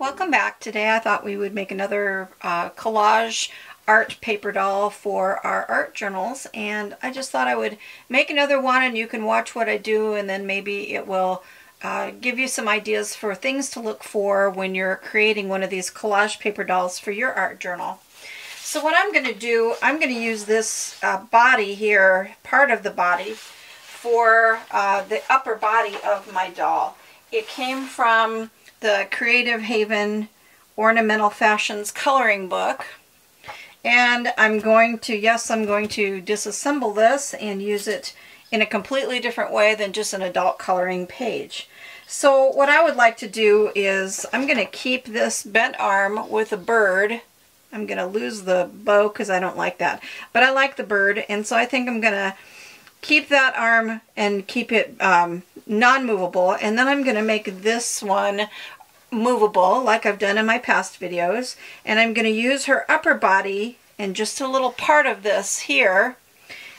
Welcome back. Today I thought we would make another uh, collage art paper doll for our art journals and I just thought I would make another one and you can watch what I do and then maybe it will uh, give you some ideas for things to look for when you're creating one of these collage paper dolls for your art journal. So what I'm going to do, I'm going to use this uh, body here, part of the body, for uh, the upper body of my doll. It came from the Creative Haven Ornamental Fashions coloring book. And I'm going to, yes, I'm going to disassemble this and use it in a completely different way than just an adult coloring page. So what I would like to do is I'm going to keep this bent arm with a bird. I'm going to lose the bow because I don't like that. But I like the bird and so I think I'm going to keep that arm and keep it um, non-movable and then I'm going to make this one movable like I've done in my past videos and I'm going to use her upper body and just a little part of this here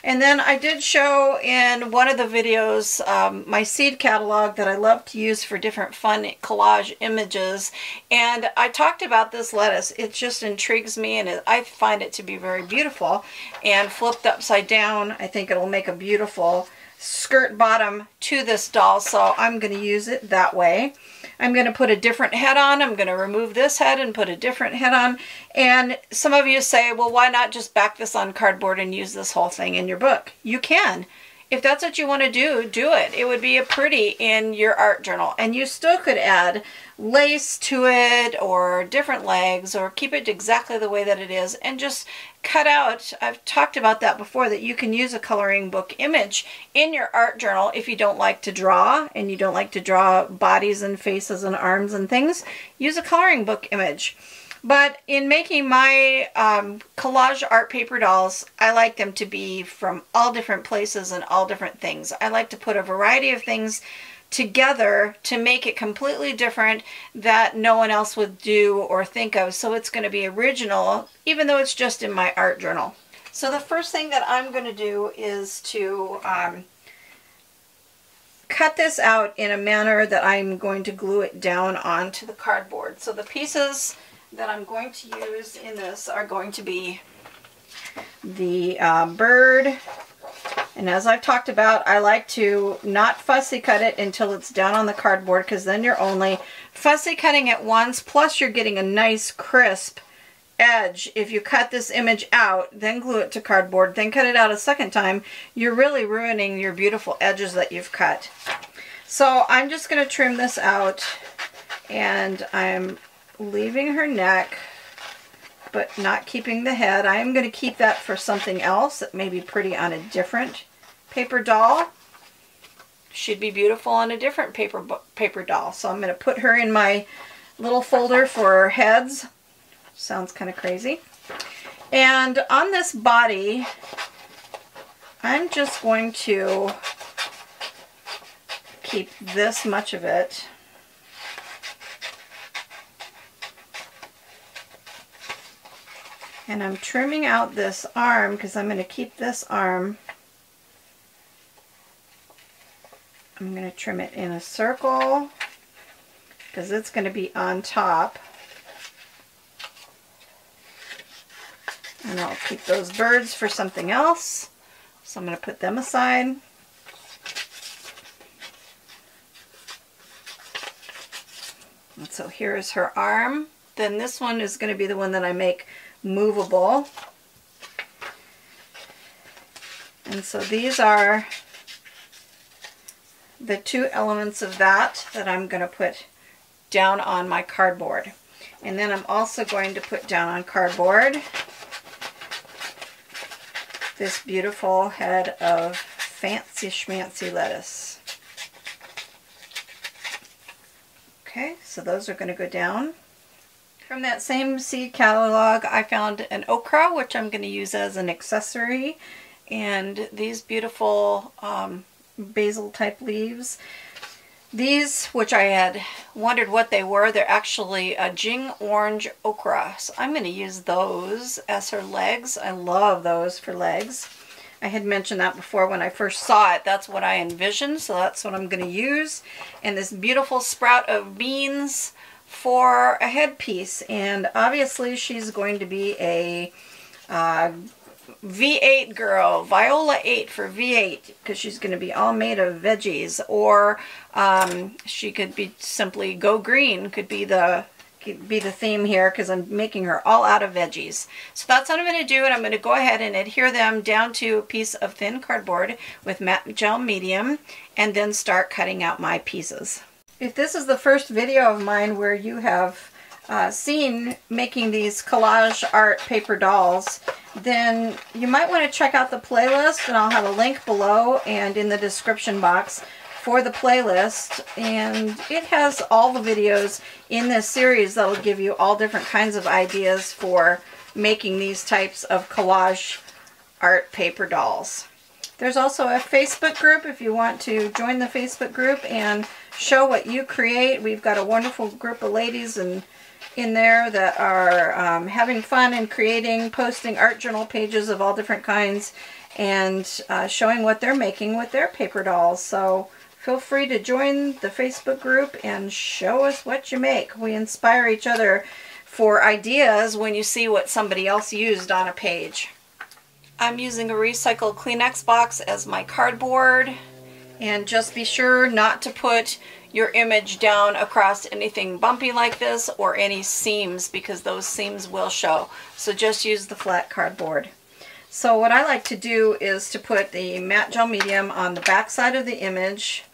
and then I did show in one of the videos um, my seed catalog that I love to use for different fun collage images. And I talked about this lettuce. It just intrigues me and it, I find it to be very beautiful. And flipped upside down, I think it'll make a beautiful skirt bottom to this doll. So I'm going to use it that way. I'm going to put a different head on. I'm going to remove this head and put a different head on. And some of you say, well, why not just back this on cardboard and use this whole thing in your book? You can. If that's what you want to do, do it. It would be a pretty in your art journal. And you still could add lace to it or different legs or keep it exactly the way that it is and just cut out, I've talked about that before, that you can use a coloring book image in your art journal if you don't like to draw and you don't like to draw bodies and faces and arms and things. Use a coloring book image. But in making my um, collage art paper dolls, I like them to be from all different places and all different things. I like to put a variety of things together to make it completely different that no one else would do or think of. So it's going to be original, even though it's just in my art journal. So the first thing that I'm going to do is to um, cut this out in a manner that I'm going to glue it down onto the cardboard. So the pieces that I'm going to use in this are going to be the uh, bird, and as I've talked about, I like to not fussy cut it until it's down on the cardboard because then you're only fussy cutting it once, plus you're getting a nice crisp edge. If you cut this image out, then glue it to cardboard, then cut it out a second time, you're really ruining your beautiful edges that you've cut. So I'm just going to trim this out and I'm leaving her neck but not keeping the head. I am going to keep that for something else that may be pretty on a different paper doll. Should be beautiful on a different paper paper doll. So I'm going to put her in my little folder for heads. Sounds kind of crazy. And on this body, I'm just going to keep this much of it And I'm trimming out this arm because I'm going to keep this arm. I'm going to trim it in a circle because it's going to be on top. And I'll keep those birds for something else. So I'm going to put them aside. And so here is her arm. Then this one is going to be the one that I make movable. And so these are the two elements of that that I'm going to put down on my cardboard. And then I'm also going to put down on cardboard this beautiful head of fancy schmancy lettuce. Okay, so those are going to go down. From that same seed catalog, I found an okra, which I'm going to use as an accessory, and these beautiful um, basil type leaves. These, which I had wondered what they were, they're actually a Jing Orange Okra. So I'm going to use those as her legs. I love those for legs. I had mentioned that before when I first saw it. That's what I envisioned, so that's what I'm going to use. And this beautiful sprout of beans for a headpiece. And obviously she's going to be a uh, V8 girl, Viola 8 for V8, because she's going to be all made of veggies. Or um, she could be simply Go Green, could be the be the theme here because I'm making her all out of veggies. So that's what I'm going to do and I'm going to go ahead and adhere them down to a piece of thin cardboard with matte gel medium and then start cutting out my pieces. If this is the first video of mine where you have uh, seen making these collage art paper dolls, then you might want to check out the playlist and I'll have a link below and in the description box for the playlist and it has all the videos in this series that will give you all different kinds of ideas for making these types of collage art paper dolls. There's also a Facebook group if you want to join the Facebook group and show what you create. We've got a wonderful group of ladies and in there that are um, having fun and creating, posting art journal pages of all different kinds and uh, showing what they're making with their paper dolls. So Feel free to join the Facebook group and show us what you make. We inspire each other for ideas when you see what somebody else used on a page. I'm using a recycled Kleenex box as my cardboard and just be sure not to put your image down across anything bumpy like this or any seams because those seams will show. So just use the flat cardboard. So what I like to do is to put the matte gel medium on the back side of the image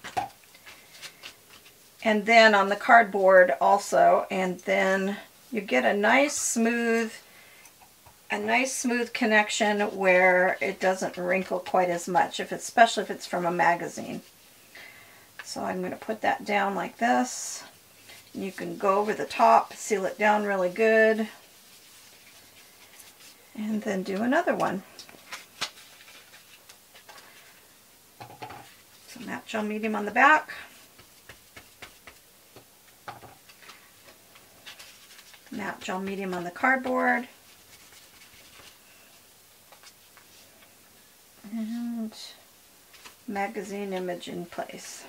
and then on the cardboard also and then you get a nice smooth a nice smooth connection where it doesn't wrinkle quite as much if it's, especially if it's from a magazine so I'm going to put that down like this you can go over the top seal it down really good and then do another one. So matte gel medium on the back. Matte gel medium on the cardboard. And magazine image in place.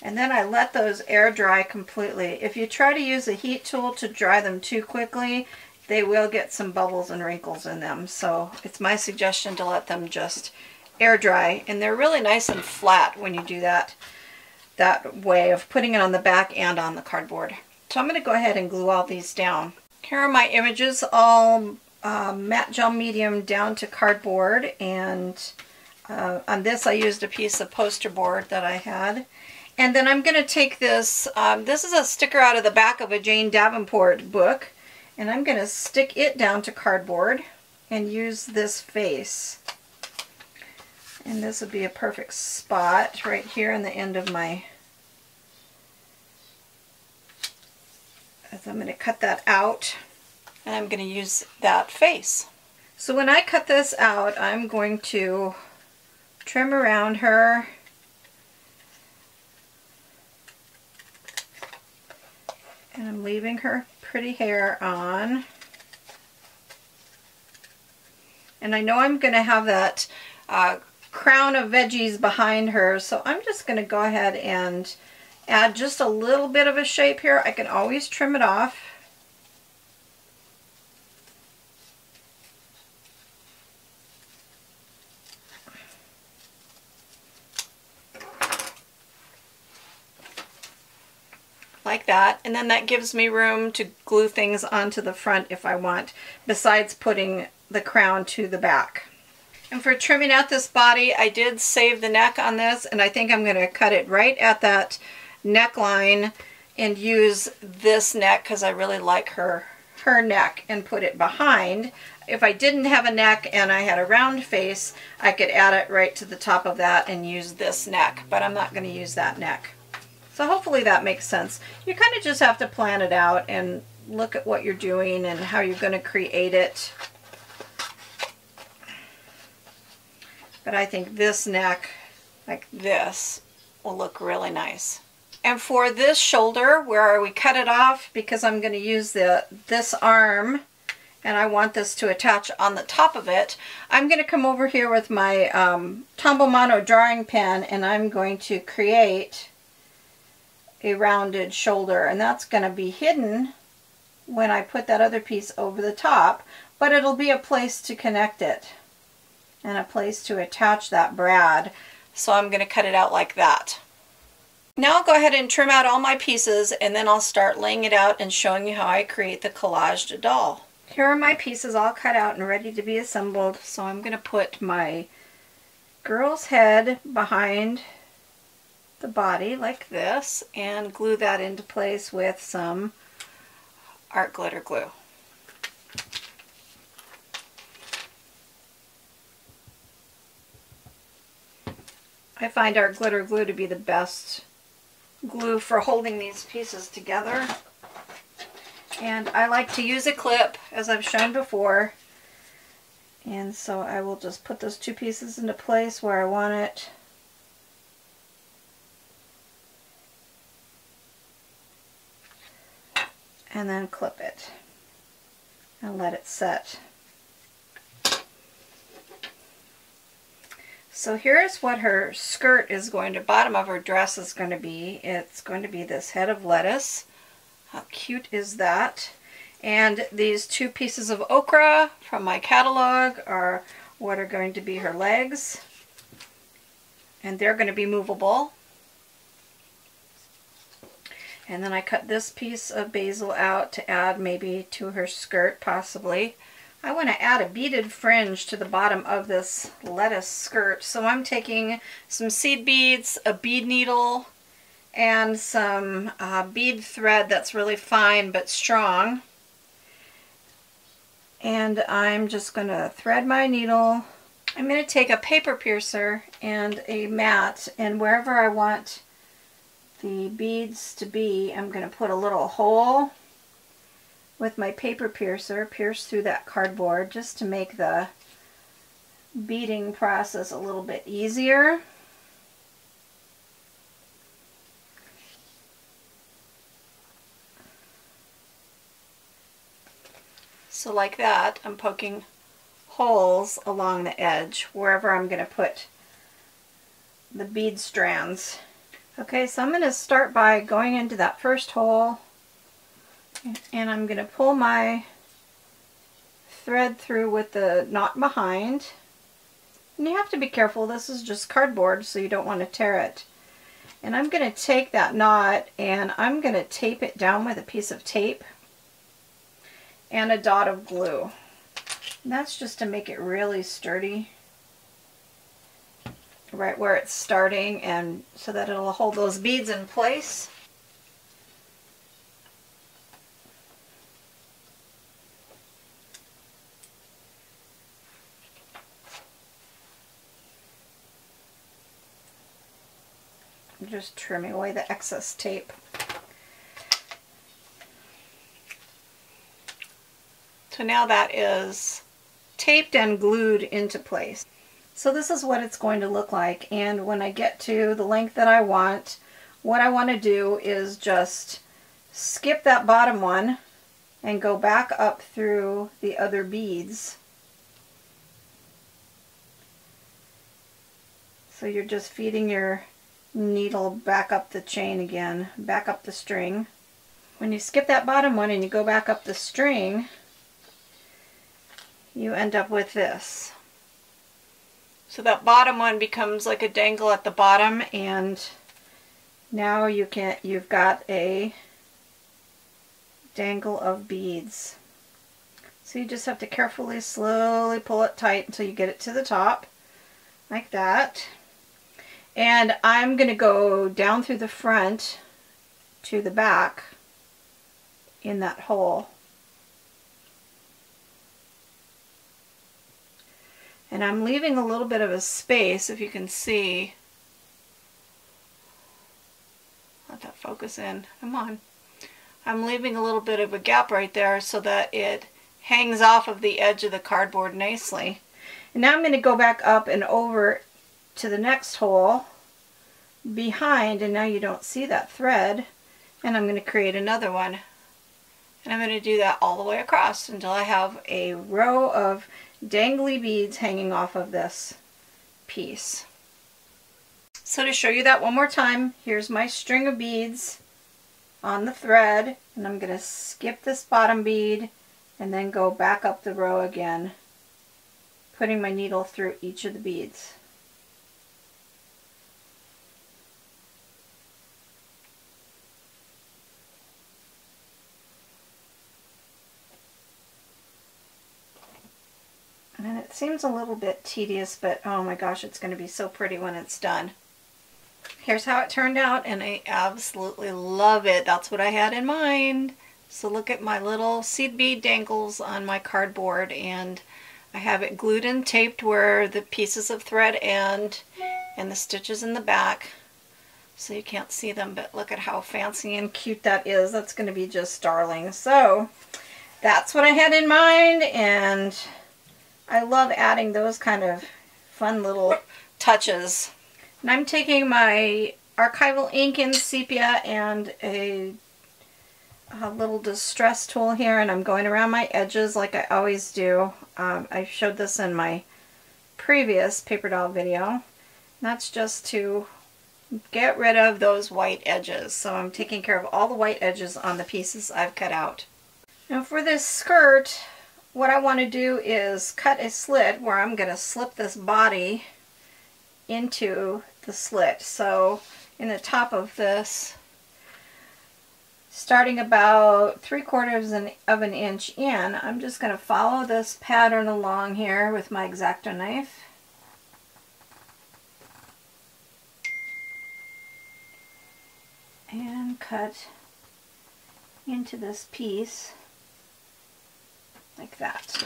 And then I let those air dry completely. If you try to use a heat tool to dry them too quickly, they will get some bubbles and wrinkles in them. So it's my suggestion to let them just air dry. And they're really nice and flat when you do that, that way of putting it on the back and on the cardboard. So I'm going to go ahead and glue all these down. Here are my images all uh, matte gel medium down to cardboard and uh, on this I used a piece of poster board that I had. And then I'm going to take this, um, this is a sticker out of the back of a Jane Davenport book. And I'm going to stick it down to cardboard and use this face. And this would be a perfect spot right here in the end of my I'm going to cut that out and I'm going to use that face. So when I cut this out I'm going to trim around her and I'm leaving her pretty hair on. And I know I'm going to have that uh, crown of veggies behind her, so I'm just going to go ahead and add just a little bit of a shape here. I can always trim it off. like that. And then that gives me room to glue things onto the front if I want, besides putting the crown to the back. And for trimming out this body, I did save the neck on this, and I think I'm going to cut it right at that neckline and use this neck because I really like her, her neck and put it behind. If I didn't have a neck and I had a round face, I could add it right to the top of that and use this neck, but I'm not going to use that neck. So hopefully that makes sense. You kind of just have to plan it out and look at what you're doing and how you're going to create it. But I think this neck, like this, will look really nice. And for this shoulder, where we cut it off, because I'm going to use the this arm, and I want this to attach on the top of it, I'm going to come over here with my um, Tombow Mono drawing pen, and I'm going to create a rounded shoulder and that's going to be hidden when I put that other piece over the top, but it'll be a place to connect it and a place to attach that brad. So I'm going to cut it out like that. Now I'll go ahead and trim out all my pieces and then I'll start laying it out and showing you how I create the collaged doll. Here are my pieces all cut out and ready to be assembled. So I'm going to put my girl's head behind the body like this and glue that into place with some art glitter glue. I find art glitter glue to be the best glue for holding these pieces together. And I like to use a clip, as I've shown before. And so I will just put those two pieces into place where I want it. And then clip it and let it set. So here's what her skirt is going to, bottom of her dress is going to be. It's going to be this head of lettuce. How cute is that? And these two pieces of okra from my catalog are what are going to be her legs. And they're going to be movable. And then I cut this piece of basil out to add maybe to her skirt, possibly. I want to add a beaded fringe to the bottom of this lettuce skirt. So I'm taking some seed beads, a bead needle, and some uh, bead thread that's really fine but strong. And I'm just going to thread my needle. I'm going to take a paper piercer and a mat and wherever I want the beads to be, I'm going to put a little hole with my paper piercer, pierce through that cardboard just to make the beading process a little bit easier. So like that, I'm poking holes along the edge wherever I'm going to put the bead strands. Okay, so I'm going to start by going into that first hole and I'm going to pull my thread through with the knot behind. And you have to be careful, this is just cardboard so you don't want to tear it. And I'm going to take that knot and I'm going to tape it down with a piece of tape and a dot of glue. And that's just to make it really sturdy right where it's starting and so that it'll hold those beads in place. just trimming away the excess tape. So now that is taped and glued into place. So this is what it's going to look like and when I get to the length that I want, what I want to do is just skip that bottom one and go back up through the other beads. So you're just feeding your needle back up the chain again, back up the string. When you skip that bottom one and you go back up the string, you end up with this. So that bottom one becomes like a dangle at the bottom and now you can you've got a dangle of beads. So you just have to carefully slowly pull it tight until you get it to the top like that. And I'm going to go down through the front to the back in that hole. And I'm leaving a little bit of a space, if you can see. Let that focus in. Come on. I'm leaving a little bit of a gap right there so that it hangs off of the edge of the cardboard nicely. And now I'm going to go back up and over to the next hole behind and now you don't see that thread and I'm going to create another one and I'm going to do that all the way across until I have a row of dangly beads hanging off of this piece. So to show you that one more time, here's my string of beads on the thread and I'm going to skip this bottom bead and then go back up the row again putting my needle through each of the beads. And it seems a little bit tedious, but oh my gosh, it's going to be so pretty when it's done. Here's how it turned out, and I absolutely love it. That's what I had in mind. So look at my little seed bead dangles on my cardboard, and I have it glued and taped where the pieces of thread end, and the stitches in the back. So you can't see them, but look at how fancy and cute that is. That's going to be just darling. So that's what I had in mind, and I love adding those kind of fun little touches. And I'm taking my archival ink in sepia and a, a, little distress tool here and I'm going around my edges like I always do. Um, I showed this in my previous paper doll video. That's just to get rid of those white edges. So I'm taking care of all the white edges on the pieces I've cut out. Now for this skirt, what I want to do is cut a slit where I'm going to slip this body into the slit. So in the top of this, starting about three quarters of an inch in, I'm just going to follow this pattern along here with my X-Acto knife. And cut into this piece like that.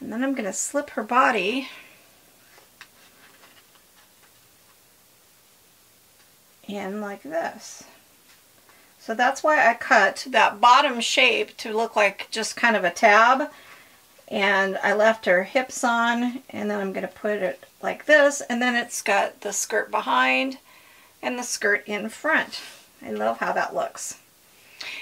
And then I'm going to slip her body in like this. So that's why I cut that bottom shape to look like just kind of a tab. And I left her hips on and then I'm going to put it like this and then it's got the skirt behind and the skirt in front. I love how that looks.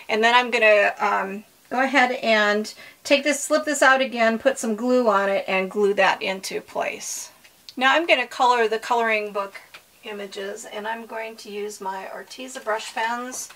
And then I'm going to um, go ahead and take this, slip this out again, put some glue on it, and glue that into place. Now I'm going to color the coloring book images, and I'm going to use my Arteza brush pens.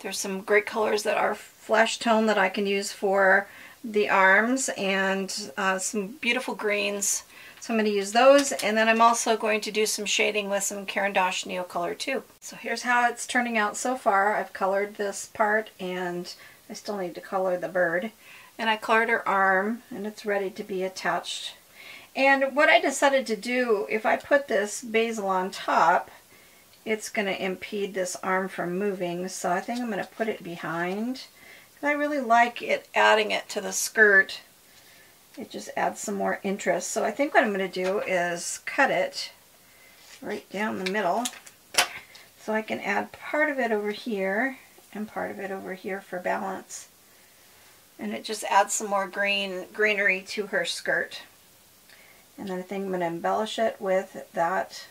There's some great colors that are flesh tone that I can use for the arms, and uh, some beautiful greens so I'm going to use those and then I'm also going to do some shading with some Caran d'Ache Neocolor II. So here's how it's turning out so far. I've colored this part and I still need to color the bird. And I colored her arm and it's ready to be attached. And what I decided to do, if I put this basil on top, it's going to impede this arm from moving. So I think I'm going to put it behind. And I really like it adding it to the skirt it just adds some more interest. So I think what I'm going to do is cut it right down the middle so I can add part of it over here and part of it over here for balance. And it just adds some more green greenery to her skirt. And then I think I'm going to embellish it with that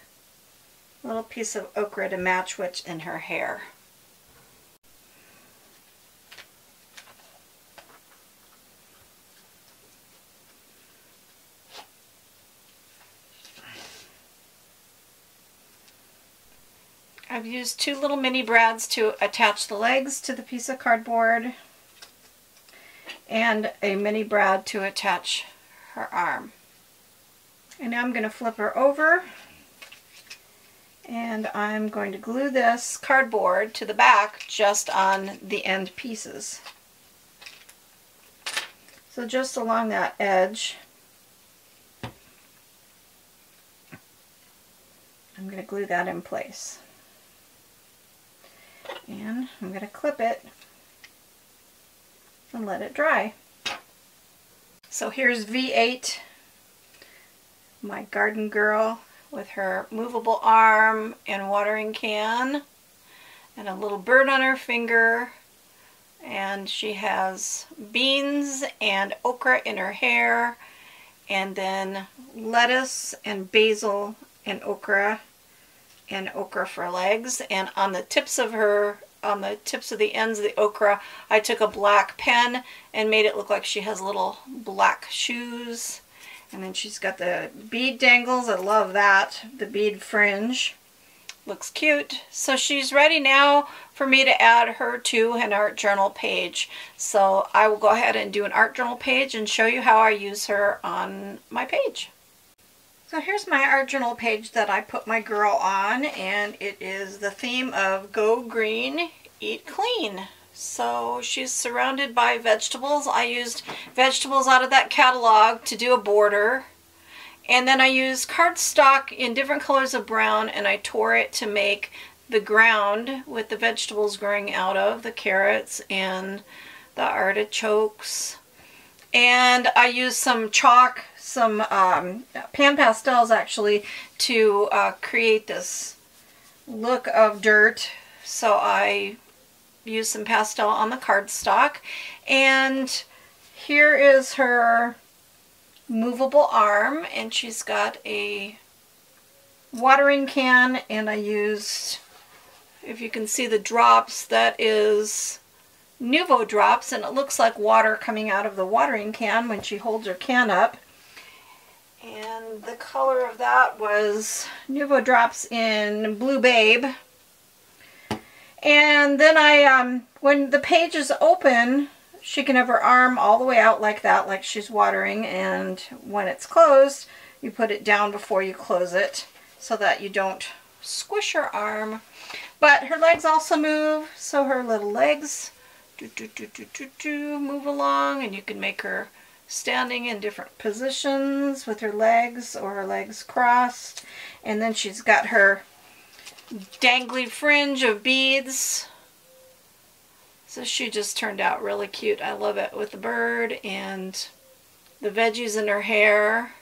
little piece of okra to match what's in her hair. I've used two little mini brads to attach the legs to the piece of cardboard and a mini brad to attach her arm. And now I'm going to flip her over and I'm going to glue this cardboard to the back just on the end pieces. So just along that edge I'm going to glue that in place. And I'm going to clip it and let it dry. So here's V8, my garden girl with her movable arm and watering can and a little bird on her finger and she has beans and okra in her hair and then lettuce and basil and okra and okra for legs. And on the tips of her, on the tips of the ends of the okra, I took a black pen and made it look like she has little black shoes. And then she's got the bead dangles. I love that. The bead fringe. Looks cute. So she's ready now for me to add her to an art journal page. So I will go ahead and do an art journal page and show you how I use her on my page. So here's my art journal page that I put my girl on and it is the theme of Go Green, Eat Clean. So she's surrounded by vegetables. I used vegetables out of that catalog to do a border. And then I used cardstock in different colors of brown and I tore it to make the ground with the vegetables growing out of, the carrots and the artichokes. And I used some chalk some um, pan pastels actually to uh, create this look of dirt. So I used some pastel on the cardstock. And here is her movable arm and she's got a watering can and I used, if you can see the drops, that is Nuvo drops and it looks like water coming out of the watering can when she holds her can up. And the color of that was Nuvo Drops in Blue Babe. And then I, um, when the page is open, she can have her arm all the way out like that, like she's watering. And when it's closed, you put it down before you close it so that you don't squish her arm. But her legs also move, so her little legs do, do, do, do, do, do, move along, and you can make her standing in different positions with her legs or her legs crossed. And then she's got her dangly fringe of beads. So she just turned out really cute. I love it with the bird and the veggies in her hair.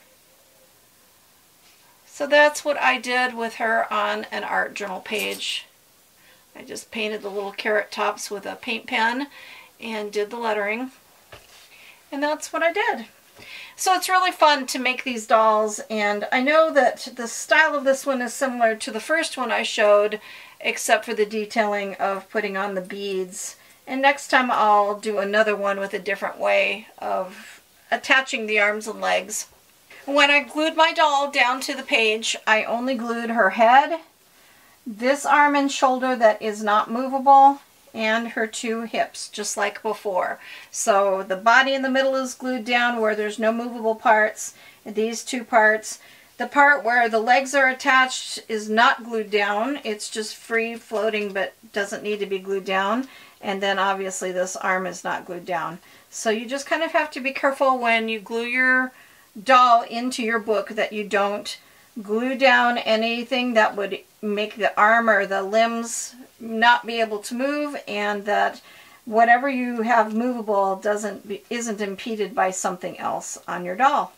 So that's what I did with her on an art journal page. I just painted the little carrot tops with a paint pen and did the lettering. And that's what I did. So it's really fun to make these dolls and I know that the style of this one is similar to the first one I showed except for the detailing of putting on the beads. And next time I'll do another one with a different way of attaching the arms and legs. When I glued my doll down to the page, I only glued her head, this arm and shoulder that is not movable, and her two hips, just like before. So the body in the middle is glued down where there's no movable parts. These two parts. The part where the legs are attached is not glued down. It's just free floating but doesn't need to be glued down. And then obviously this arm is not glued down. So you just kind of have to be careful when you glue your doll into your book that you don't glue down anything that would make the arm or the limbs not be able to move and that whatever you have movable doesn't be, isn't impeded by something else on your doll.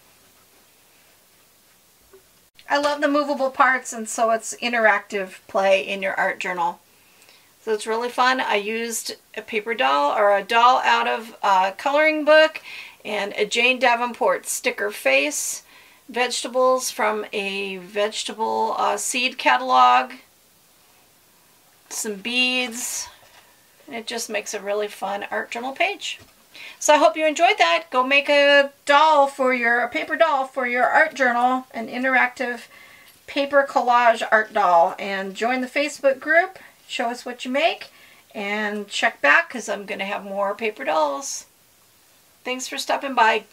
I love the movable parts and so it's interactive play in your art journal. So it's really fun. I used a paper doll or a doll out of a coloring book and a Jane Davenport sticker face vegetables from a vegetable uh, seed catalog, some beads. And It just makes a really fun art journal page. So I hope you enjoyed that. Go make a doll for your, a paper doll for your art journal, an interactive paper collage art doll. And join the Facebook group, show us what you make, and check back because I'm going to have more paper dolls. Thanks for stopping by.